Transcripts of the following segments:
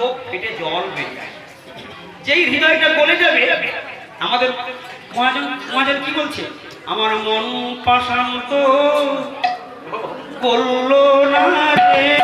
চোখ ফেটে জল বেরিয়ে যায়। যেই হৃদয়টা বলে যাবে, আমাদের মহাজন কি বলছে? আমার মন পাশান্ত করল না রে।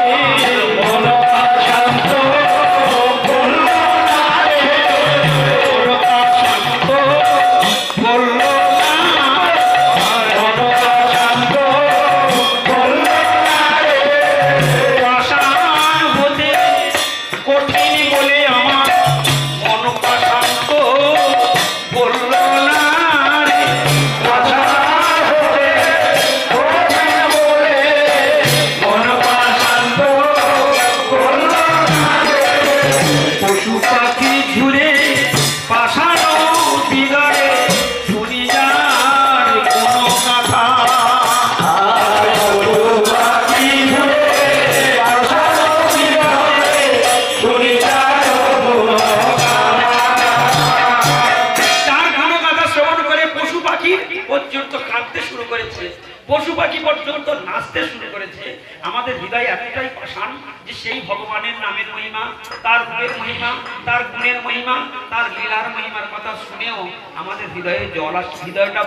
তার গুণের মহিমা, তার গুণের মহিমা, তার লীলার মহিমার কথা শুনেও আমাদের হৃদয়ে জল আসে হৃদয়টা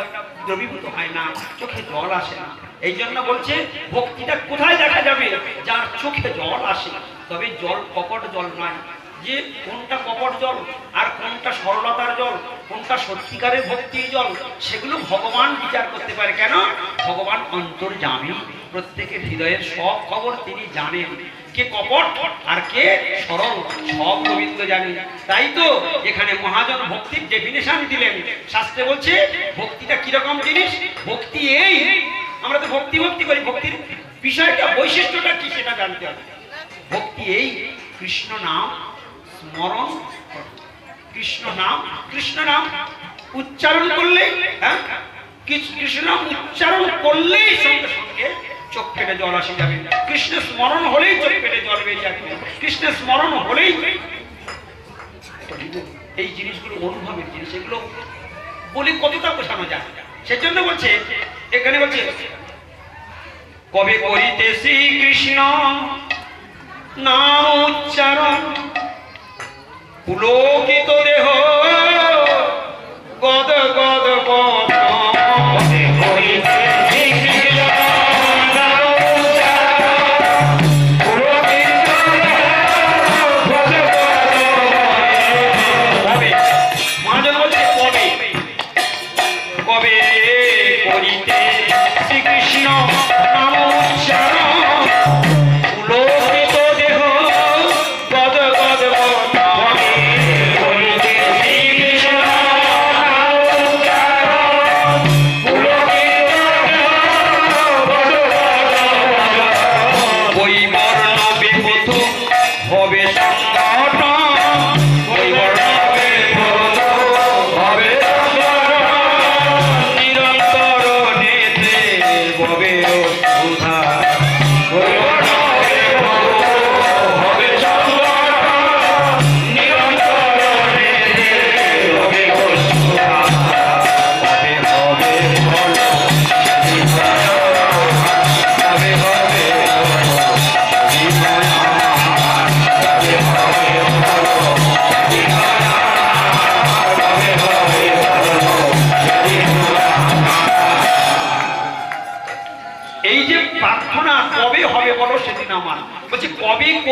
দ্রবীভূত হয় না, চোখে জল আসে না। এই জন্য বলছে, ভক্তিটা কোথায় দেখা যাবে? যার চোখে জল আসে তবে জল কপট জল নয়। যে কোনটা কপট জল আর কোনটা সরলতার জল, কোনটা সত্যিকারের ভক্তির জল, সেগুলো ভগবান বিচার করতে পারে। কেন? ভগবান অন্তর অন্তর্জামী প্রত্যেকের হৃদয়ের সব খবর তিনি জানেন। কে কপট আর কে সরল? সব গোবিন্দ জানেন। তাই তো এখানে মহাজন ভক্তির ডেফিনেশন দিলেন। শাস্ত্রে বলছে, ভক্তিটা কীরকম জিনিস? ভক্তি এই, আমরা তো ভক্তি ভক্তি করি। ভক্তির বিষয়টা, বৈশিষ্ট্যটা কি সেটা জানতে হবে। ভক্তি এই, কৃষ্ণ নাম স্মরণ কৃষ্ণ নাম কৃষ্ণ নাম উচ্চারণ করলে হ্যাঁ? কৃষ- কৃষ্ণ নাম উচ্চারণ করলেই সঙ্গে সঙ্গে চোখ ফেটে জল আসে যাবে। কৃষ্ণ স্মরণ হলেই চোখ ফেটে জল বেরিয়ে যাবে। কৃষ্ণ স্মরণ হলেই এই জিনিসগুলো অনুভবের জিনিস, এগুলো বলি কতটা বোঝানো যায়? সেজন্য বলছে, এখানে বলছে, কবে করিতে শ্রীকৃষ্ণ নাম উচ্চারণ, পুলকিত দেহ গদ গদ গদ হবে সংগঠন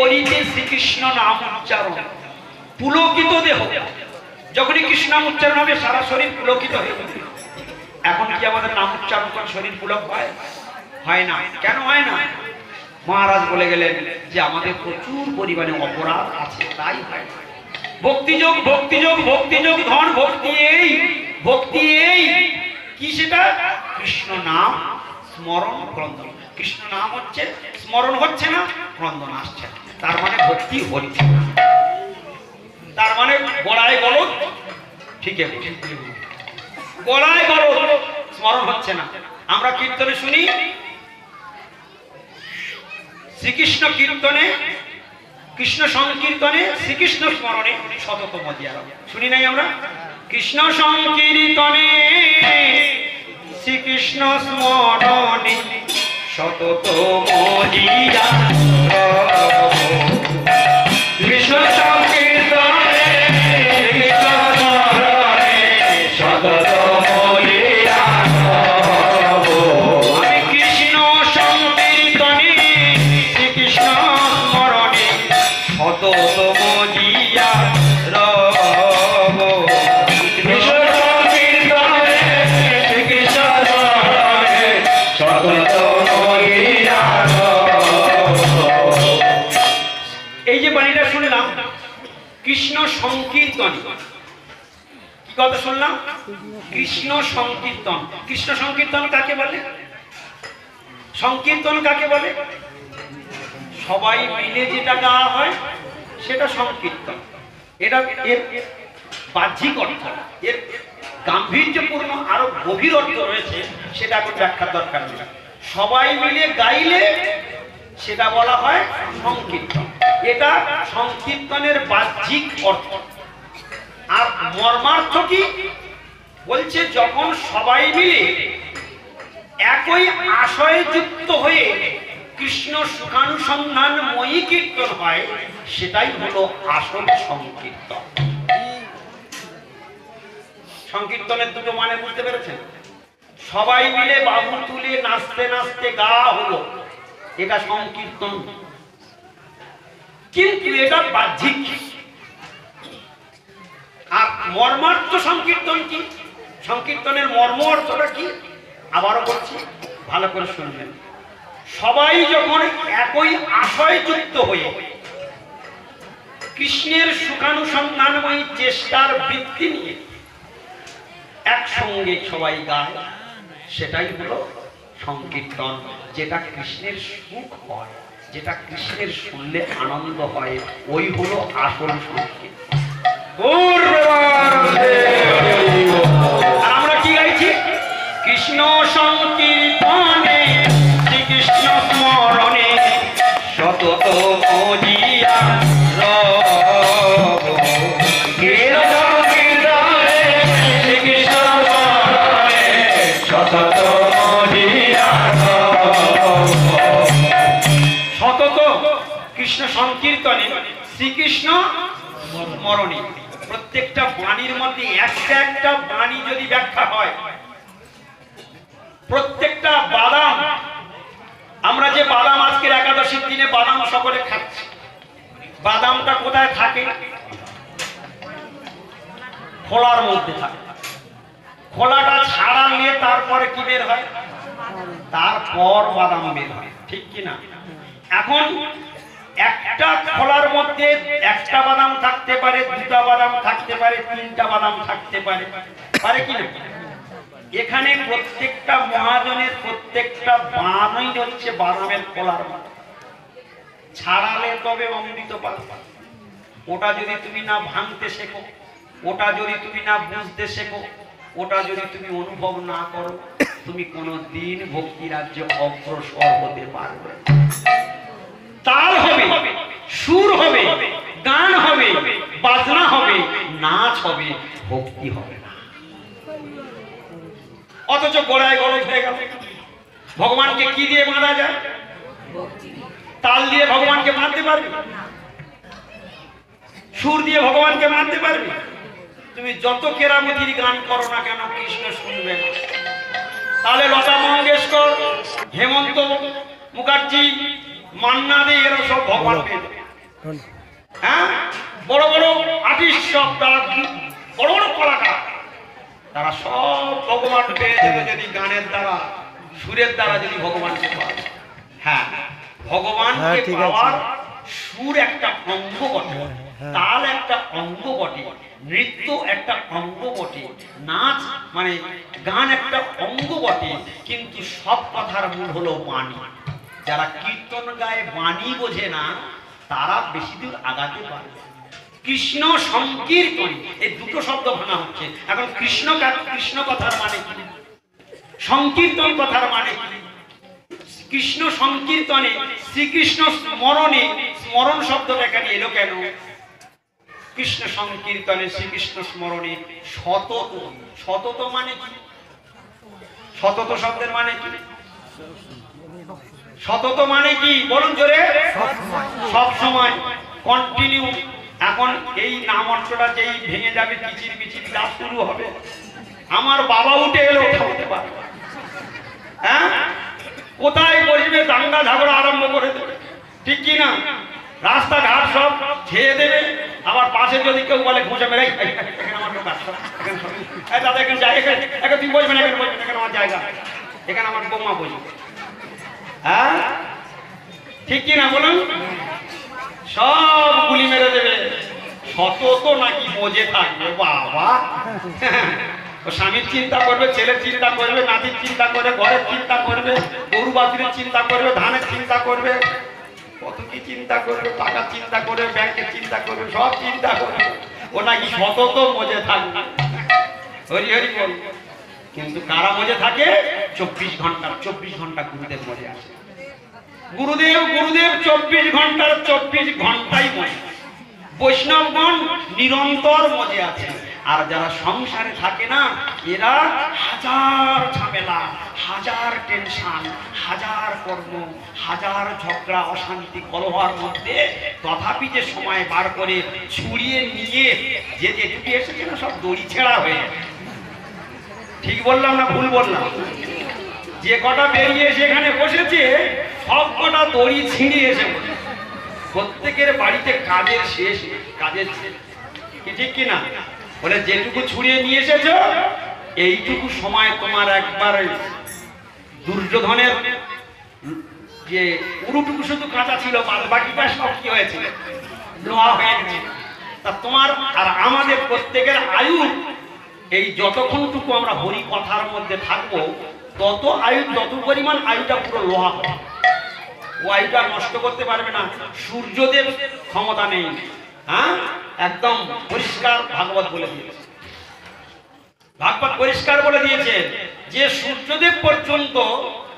করিতে শ্রীকৃষ্ণ নাম উচ্চারণ। পুলকিত দেহ। যখনই কৃষ্ণ নাম উচ্চারণ হবে, সারা শরীর পুলকিত হয়ে এখন কি আমাদের নাম উচ্চারণ করে শরীর পুলক হয়? হয় না। কেন হয় না? মহারাজ বলে গেলেন যে আমাদের প্রচুর পরিমাণে অপরাধ আছে, তাই হয়। ভক্তিযোগ ভক্তিযোগ ভক্তিযোগ ধন, ভক্তি এই ভক্তি এই। কি সেটা? কৃষ্ণ নাম স্মরণ ক্রন্দন। কৃষ্ণ নাম হচ্ছে, স্মরণ হচ্ছে না, ক্রন্দন আসছে। না। তার মানে ভক্তি হচ্ছে তার মানে গলায় বলো ঠিক আছে। গলায় বলো স্মরণ হচ্ছে না। আমরা কীর্তনে শুনি, শ্রীকৃষ্ণ কীর্তনে, কৃষ্ণ সংকীর্তনে, শ্রীকৃষ্ণ স্মরণে শতত মজিয়া শুনি নাই আমরা? কৃষ্ণ সংকীর্তনে শ্রীকৃষ্ণ স্মরণে শতত মজিয়া কথা শুনলাম? কৃষ্ণ সংকীর্তন। কৃষ্ণ সংকীর্তন কাকে বলে? সংকীর্তন কাকে বলে? সবাই মিলে যেটা গাওয়া হয়, সেটা সংকীর্তন। এটা এর বাহ্যিক অর্থ। এর গাম্ভীর্যপূর্ণ আরও গভীর অর্থ রয়েছে, সেটা এখন ব্যাখ্যার দরকার নেই। সবাই মিলে গাইলে সেটা বলা হয় সংকীর্তন। এটা সংকীর্তনের বাহ্যিক অর্থ। আর মর্মার্থ কি? বলছে, যখন সবাই মিলে একই আশয়ে যুক্ত হয়ে কৃষ্ণ সুখানুসন্ধান মই কীর্তন হয়, সেটাই হলো আসল সংকীর্তন। সংকীর্তনের দুটো মানে বুঝতে পেরেছেন? সবাই মিলে বাবু তুলে নাচতে নাচতে গা হলো। এটা সংকীর্তন। কিন্তু এটা বাহ্যিক। মর্মার্থ সংকীর্তন কি? সংকীর্তনের মর্ম অর্থটা কি? আবারও বলছি, ভালো করে শুনবেন। সবাই যখন একই আশয় যুক্ত হয়ে কৃষ্ণের সুখানুসন্ধানময়ী চেষ্টার বৃত্তি নিয়ে একসঙ্গে সবাই গায়, সেটাই হলো সংকীর্তন, যেটা কৃষ্ণের সুখ হয়, যেটা কৃষ্ণের শুনলে আনন্দ হয়, ওই হলো আসল সংকীর্তন। কৃষ্ণ সংকীর্তনে শ্রীকৃষ্ণ স্মরণে। প্রত্যেকটা বাণীর মধ্যে একটা একটা বাণী যদি ব্যাখ্যা হয়, প্রত্যেকটা বাদাম, আমরা যে বাদাম আজকের একাদশীর দিনে বাদাম সকলে খাচ্ছি, বাদামটা কোথায় থাকে? খোলার মধ্যে থাকে। খোলাটা ছাড়া নিয়ে তারপরে কি বের হয়? তারপর বাদাম বের হয়, ঠিক কি না এখন একটা খোলার মধ্যে একটা বাদাম থাকতে পারে, দুটা বাদাম থাকতে পারে, তিনটা বাদাম থাকতে পারে। পারে কি এখানে প্রত্যেকটা মহাজনের প্রত্যেকটা বানই হচ্ছে বাদামের খোলার ছাড়ালে তবে অমৃত পাবে ওটা যদি তুমি না ভাঙতে শেখো, ওটা যদি তুমি না বুঝতে শেখো, ওটা যদি তুমি অনুভব না করো, তুমি কোনো দিন ভক্তি রাজ্যে অগ্রসর হতে পারবে। তাল হবে, সুর হবে, গান হবে, বাজনা হবে, নাচ হবে, ভক্তি হবে অথচ গোড়ায় গরজ হয়ে গেল। ভগবানকে কি দিয়ে বাঁধা যায়? তাল দিয়ে ভগবানকে মারতে পারবে? সুর দিয়ে ভগবানকে মারতে পারবে? তুমি যত কেরামতির গান করো না কেন, কৃষ্ণ শুনবে না। তাহলে লতা মঙ্গেশকর, হেমন্ত মুখার্জি মান্না দে এরা সব ভগবান পেয়ে হ্যাঁ? বড় বড় আর্টিস্ট সব তারা বড় বড় কলাকার। তারা সব ভগবান পেয়ে যাবে যদি গানের দ্বারা সুরের দ্বারা যদি ভগবানকে পায়। হ্যাঁ হ্যাঁ, ভগবানকে পাওয়ার সুর একটা অঙ্গ বটে। হ্যাঁ। তাল একটা অঙ্গ বটে। নৃত্য একটা অঙ্গ বটে। নাচ মানে গান একটা অঙ্গ বটে। কিন্তু সব কথার মূল হলো বাণী। যারা কীর্তন গায়ে বাণী বোঝে না, তারা বেশি দূর আগাতে পারে। কৃষ্ণ সংকীর্তন, এই দুটো শব্দ ভাঙা হচ্ছে। এখন কৃষ্ণ কৃষ্ণ কথার মানে কি? সংকীর্তন কথার মানে কি? কৃষ্ণ সংকীর্তনে, শ্রীকৃষ্ণ স্মরণে, স্মরণ শব্দটা এখানে এলো কেন? কৃষ্ণ সংকীর্তনে, শ্রীকৃষ্ণ স্মরণে শতত শতত মানে কি? শতত শব্দের মানে কি? শতত মানে কি? বলুন জোরে। সব সময়। কন্টিনিউ এখন এই নাম যেই ভেঙে যাবে কিচির মিচির গাছ শুরু হবে। আমার বাবা উঠে এলে পারবে না। হ্যাঁ? কোথায় বসবে? দাঙ্গা ঝগড়া আরম্ভ করে দেবে। ঠিক কি না? রাস্তাঘাট সব ছেয়ে দেবে। আবার পাশে যদি কেউ বলে ঘুষে মেরে "এই, এই, এখানে দাদা জায়গা তুই বসবেন এখানে এখানে আমার জায়গা। এখানে আমার বৌমা বসবে। হ্যাঁ? ঠিক কি না বলুন? সব গুলি মেরে দেবে। শত তো নাকি মজে থাকবে, বাবা। ও স্বামীর চিন্তা করবে, ছেলের চিন্তা করবে, নাতির চিন্তা করবে, ঘরের চিন্তা করবে, গরু বাছুরের চিন্তা করবে, ধানের চিন্তা করবে। কত কি চিন্তা করবে, টাকার চিন্তা করবে, ব্যাংকের চিন্তা করবে, সব চিন্তা করবে। ও নাকি শতত মজে থাকবে। হরি হরি কিন্তু কারা মজে থাকে? চব্বিশ ঘণ্টা চব্বিশ ঘণ্টা গুরুদেব মজে আসে। গুরুদেব গুরুদেব, চব্বিশ ঘণ্টার চব্বিশ ঘন্টাই মজে বৈষ্ণবগণ নিরন্তর মজে আছে আর যারা সংসারে থাকে না, এরা হাজার ঝামেলা, হাজার টেনশন, হাজার কর্ম, হাজার ঝগড়া, অশান্তি, কলহার মধ্যে তথাপি যে সময় বার করে ছুড়িয়ে নিয়ে যে যেটুকু এসেছে না সব দড়ি ছেঁড়া হয়ে। ঠিক বললাম না ভুল বললাম? যে কটা বেরিয়ে সেখানে বসেছে, সব কটা দড়ি ছিঁড়ে এসে বসেছে। প্রত্যেকের বাড়িতে কাজের শেষ কাজের শেষ। ঠিক কিনা বলে, যেটুকু ছুড়িয়ে নিয়ে এসেছ, এইটুকু সময় তোমার একবার দুর্যোধনের যে উরুটুকু শুধু কাঁচা ছিল বাকিটা সব কি হয়েছিল? লোহা হয়ে গেছে তা তোমার আর আমাদের প্রত্যেকের আয়ু, এই যতক্ষণটুকু আমরা হরি কথার মধ্যে থাকব তত আয়ু তত পরিমাণ আয়ুটা পুরো লোহা হবে ও আয়ুটা নষ্ট করতে পারবে না। সূর্যদেব ক্ষমতা নেই। হ্যাঁ? একদম পরিষ্কার ভাগবত বলে দিয়েছে। ভাগবত পরিষ্কার বলে দিয়েছে যে, সূর্যদেব পর্যন্ত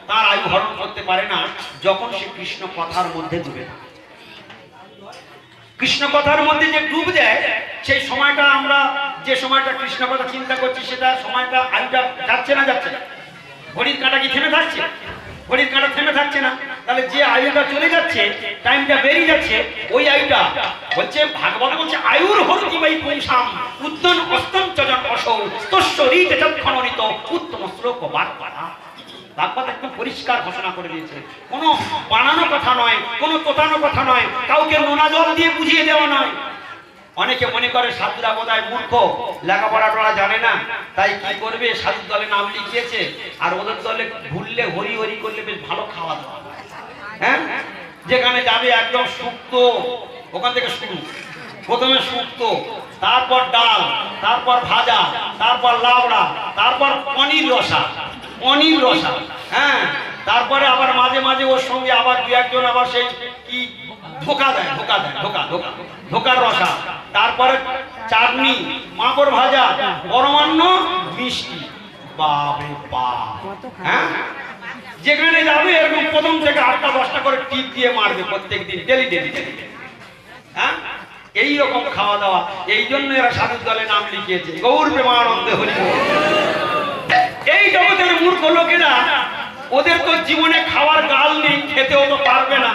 তার আয়ু হরণ করতে পারে না যখন সে কৃষ্ণ কথার মধ্যে ডুবে। কৃষ্ণ কথার মধ্যে যে ডুব দেয় সেই সময়টা আমরা যে সময়টা কৃষ্ণ কথা চিন্তা করছি, সেটা সময়টা আয়ুটা যাচ্ছে না যাচ্ছে না। ঘড়ির কাঁটা কি থেমে থাকছে? ঘড়ির কাঁটা থেমে থাকছে না। তাহলে যে আয়ুটা চলে যাচ্ছে, টাইমটা বেরিয়ে যাচ্ছে, ওই আয়ুটা বলছে, ভাগবত বলছে, আয়ুর হরতি বাই পুংসাম উদ্যন অস্তম চজন অসৌ তস্য রীত যৎক্ষণিত উত্তম শ্লোক বার্তা ভাগবত একদম পরিষ্কার ঘোষণা করে দিয়েছে। কোনো বানানো কথা নয়, কোনো তোতানো কথা নয়, কাউকে নোনা জল দিয়ে বুঝিয়ে দেওয়া নয়। অনেকে মনে করে সাধুরা বোধহয় মূর্খ, লেখাপড়া টড়া জানে না। তাই কি করবে? সাধুর দলে নাম লিখিয়েছে, আর ওদের দলে ভুললে হরি হরি করলে বেশ ভালো খাওয়া দাওয়া হ্যাঁ। যেখানে যাবে একদম শুক্তো ওখান থেকে শুরু। প্রথমে শুক্তো তারপর ডাল, তারপর ভাজা, তারপর লাবড়া, তারপর পনির রসা পনির রসা হ্যাঁ? তারপরে আবার মাঝে মাঝে ওর সঙ্গে আবার দু একজন আবার সেই কি ধোকা দেয় ধোকা দেয়, ধোকা ধোকা, ধোকার রসা। তারপরে চাটনি মাপড় ভাজা, পরমান্ন মিষ্টি। বাপরে বাপ। হ্যাঁ? যেখানে যাবে এরকম প্রথম থেকে আটটা, দশটা করে টিপ দিয়ে মারবে প্রত্যেক দিন ডেলি ডেলি ডেলি হ্যাঁ? এই রকম খাওয়া দাওয়া এই জন্য এরা সাধুর দলে নাম লিখিয়েছে, গৌর প্রেমানন্দে হরি বল। এই জগতের মূর্খ লোকেরা, ওদের তো জীবনে খাওয়ার গাল নেই, খেতেও তো পারবে না।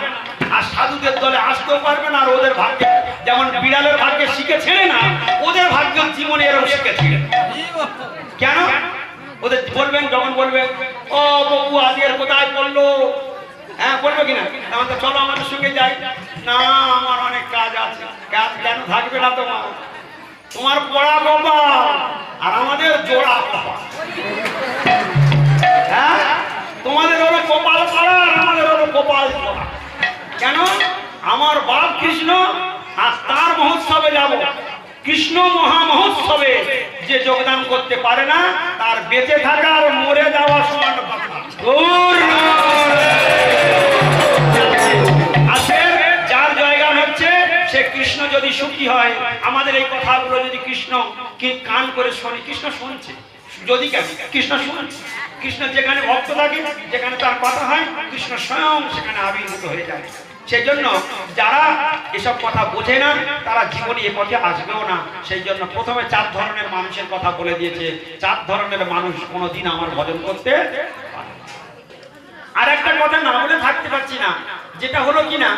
আর সাধুদের দলে আসতেও পারবে না, আর ওদের ভাগ্যে, যেমন বিড়ালের ভাগ্যে শিখে ছেড়ে না, ওদের ভাগ্য জীবনে এরকম শিখে কেন? ওদের বলবেন, যখন বলবেন ও বাবু আজকের কোথায় পড়ল? হ্যাঁ বলব কিনা? তখন তো চলো আমাদের সঙ্গে যাই। না, আমার অনেক কাজ আছে। কাজ কেন থাকবে না তোমার? তোমার পড়া কপাল, আর আমাদের জোড়া কপাল। হ্যাঁ? তোমাদের হলো কপাল পড়া, আর আমাদের হলো কপাল পড়া। কেন? আমার বাপ কৃষ্ণ আর তার মহোৎসবে যাব। কৃষ্ণ মহা মহোৎসবে যে যোগদান করতে পারে না তার বেঁচে থাকা আর মরে যাওয়া সমান যার জায়গা হচ্ছে সে কৃষ্ণ যদি সুখী হয় আমাদের এই কথাগুলো যদি কৃষ্ণ কি কান করে শোনে কৃষ্ণ শুনছে? যদি কৃষ্ণ শুনছে। কৃষ্ণ যেখানে ভক্ত থাকে যেখানে তার কথা হয় কৃষ্ণ স্বয়ং সেখানে আবির্ভূত হয়ে যায়। সেই জন্য যারা এসব কথা বোঝে না, তারা জীবনে এ পথে আসবেও না। সেই জন্য প্রথমে চার ধরনের মানুষের কথা বলে দিয়েছে। চার ধরনের মানুষ কোনোদিন আমার ভজন করতে আর একটা কথা না বলে থাকতে পারছি না, যেটা হলো কিনা